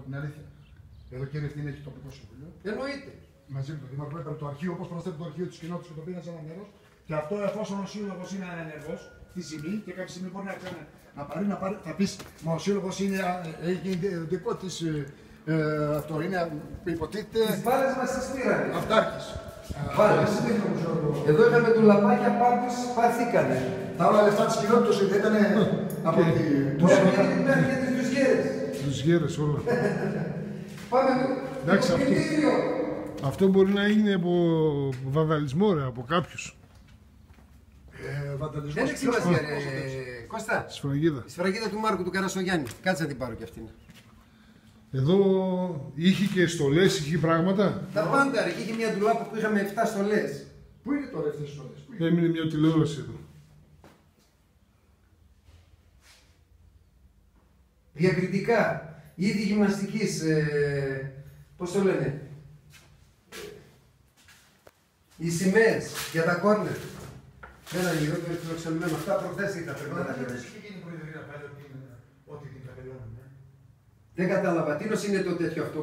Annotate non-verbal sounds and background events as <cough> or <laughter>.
πω την αλήθεια. Εδώ κύριε Ευθύνη έχει τοπικό συμβούλιο. Εννοείται. Μαζί με τον Δήμαρχο έπαιρνε το αρχείο, όπως προσθέτει το αρχείο της κοινότητας και το πήγα σε ένα μέρος. Και αυτό εφόσον ο σύλλογος είναι ανενεργός τη ζημί και κάποια στιγμή μπορεί να κάνει να πάρει, να πάρει, θα πεις, μα ο σύλλογος είναι, ε, έχει δικό της. Ε, αυτό είναι, υποτίθεται. Τις μπάλες μας τις πήρανε. Αυτάρχης. Μπάλες. Εδώ είχαμε του λαπάκια πάντως πάρθήκανε. Τα άλλα λεφτά της κοινότητας δεν ήταν από τη... Τώρα γιατί την πέρα για τις δουσιέρες. Τους γέρες όλα. <laughs> Πάμε Εντάξει, στο αυτό- κτίριο. Αυτό μπορεί να έγινε από βανδαλισμό, ρε, από κάποιους. Ε, βανταλισμός. Δεν έχει Ποιος σημασία το- πόσο ρε θες. Κώστα. Σφραγίδα. Η σφραγίδα του Μάρκου του Καρασογιάννη. Κάτσε να την πάρω κι αυτήν. Εδώ είχε και στολές, είχε πράγματα. Τα πάντα ρε. Και είχε μια ντουλάπα που είχαμε 7 στολές. Πού είναι τώρα αυτές οι στολές, πού είναι; Έμεινε μια τηλεόραση εδώ. Διακριτικά. Είδη γυμναστικής. Ε, πώς το λένε. Οι σημαίες για τα κόρνερ. Ένα λίγο το φιλοξενημένο. Αυτά προχθές είχα πρέπει να τα Τώρα, διαβάσει. είχε γίνει προεδρία πάλι ότι είναι- ότι την καπελώνουν, ε. Δεν κατάλαβα. Τι νος είναι το τέτοιο αυτό;